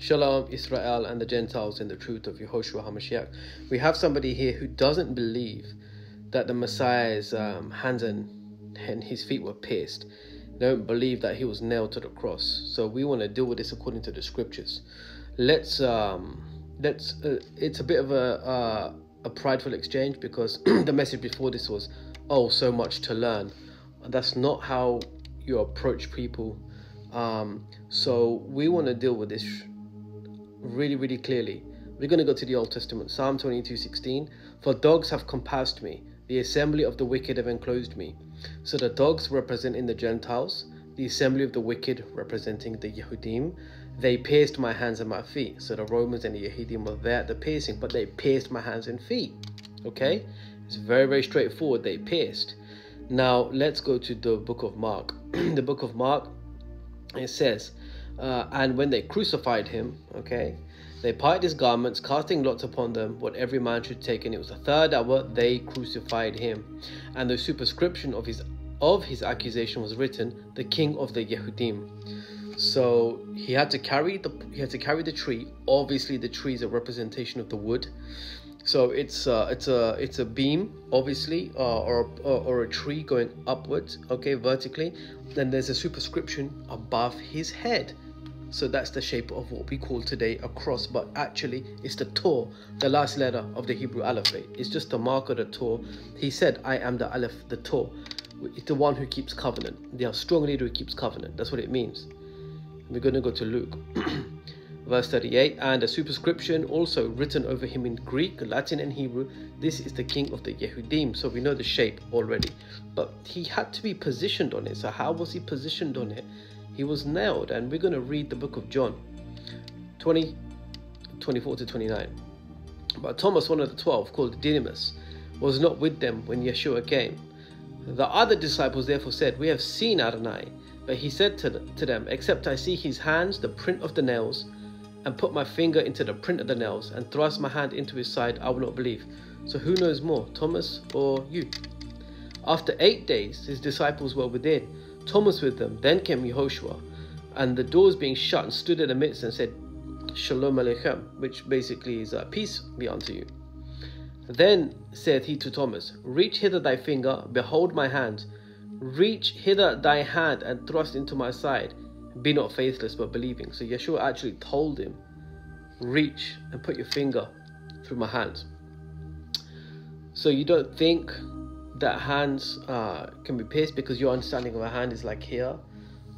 Shalom, Israel and the Gentiles in the truth of Yehoshua HaMashiach. We have somebody here who doesn't believe that the Messiah's um, hands and, and his feet were pierced. They don't believe that he was nailed to the cross. So we want to deal with this according to the scriptures. Let's um, let's. Uh, it's a bit of a uh, a prideful exchange because the message before this was, oh, so much to learn. That's not how you approach people. Um, so we want to deal with this really, really clearly. We're going to go to the Old Testament, Psalm 22 16. For dogs have compassed me, the assembly of the wicked have enclosed me. So the dogs representing the Gentiles, the assembly of the wicked representing the Yehudim. They pierced my hands and my feet. So the Romans and the Yehudim were there at the piercing, but they pierced my hands and feet. Okay? It's very, very straightforward. They pierced. Now let's go to the book of Mark. the book of Mark, it says, uh, and when they crucified him, okay, they parted his garments, casting lots upon them, what every man should take. And it was the third hour they crucified him. And the superscription of his of his accusation was written, the King of the Yehudim. So he had to carry the he had to carry the tree. Obviously, the tree is a representation of the wood. So it's uh, it's a it's a beam, obviously, uh, or, or or a tree going upwards, okay, vertically. Then there's a superscription above his head. So that's the shape of what we call today a cross, but actually it's the Taw, the last letter of the Hebrew alphabet. It's just the mark of the Taw. He said, I am the Aleph, the Taw. It's the one who keeps covenant. The strong leader who keeps covenant. That's what it means. We're going to go to Luke. Verse 38, and a superscription also written over him in Greek, Latin, and Hebrew. This is the king of the Yehudim. So we know the shape already. But he had to be positioned on it. So how was he positioned on it? He was nailed. And we're going to read the book of John 20, 24 to 29. But Thomas, one of the twelve, called Didymus, was not with them when Yeshua came. The other disciples therefore said, We have seen Adonai. But he said to, to them, Except I see his hands, the print of the nails, and put my finger into the print of the nails, and thrust my hand into his side, I will not believe. So who knows more, Thomas or you? After eight days, his disciples were within Thomas with them. Then came Yehoshua, and the doors being shut, and stood in the midst and said, Shalom Aleichem, which basically is uh, peace be unto you. Then said he to Thomas, Reach hither thy finger, behold my hand. Reach hither thy hand and thrust into my side. Be not faithless but believing. So Yeshua actually told him, Reach and put your finger through my hands. So you don't think that hands uh, can be pierced because your understanding of a hand is like here,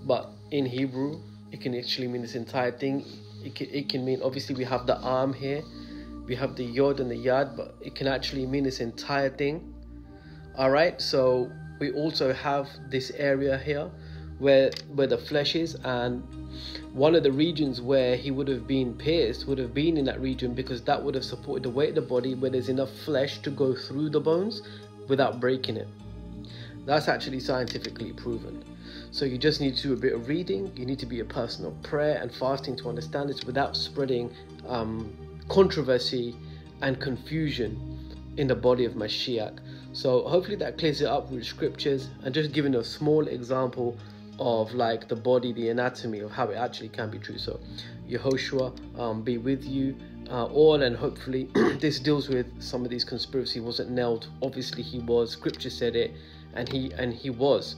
but in Hebrew it can actually mean this entire thing. It can, it can mean obviously we have the arm here, we have the yod and the yad, but it can actually mean this entire thing. All right, so we also have this area here where where the flesh is and one of the regions where he would have been pierced would have been in that region because that would have supported the weight of the body where there's enough flesh to go through the bones without breaking it. That's actually scientifically proven. So you just need to do a bit of reading. You need to be a person of prayer and fasting to understand this without spreading um, controversy and confusion in the body of Mashiach. So hopefully that clears it up with scriptures and just giving a small example of like the body, the anatomy of how it actually can be true. So Yehoshua um, be with you uh, all and hopefully this deals with some of these conspiracy. Wasn't nailed. Obviously he was. Scripture said it and he and he was.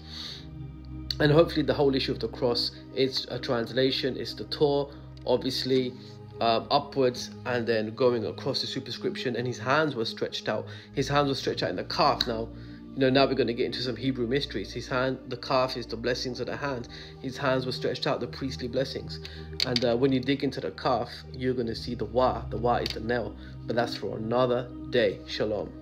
And hopefully the whole issue of the cross is a translation it's the Torah obviously um, upwards and then going across the superscription and his hands were stretched out. His hands were stretched out in the kaph. Now you know now we're going to get into some hebrew mysteries. His hand the kaph is the blessings of the hand. His hands were stretched out the priestly blessings. And uh, when you dig into the kaph you're going to see the wa the wa is the nail. But that's for another day. Shalom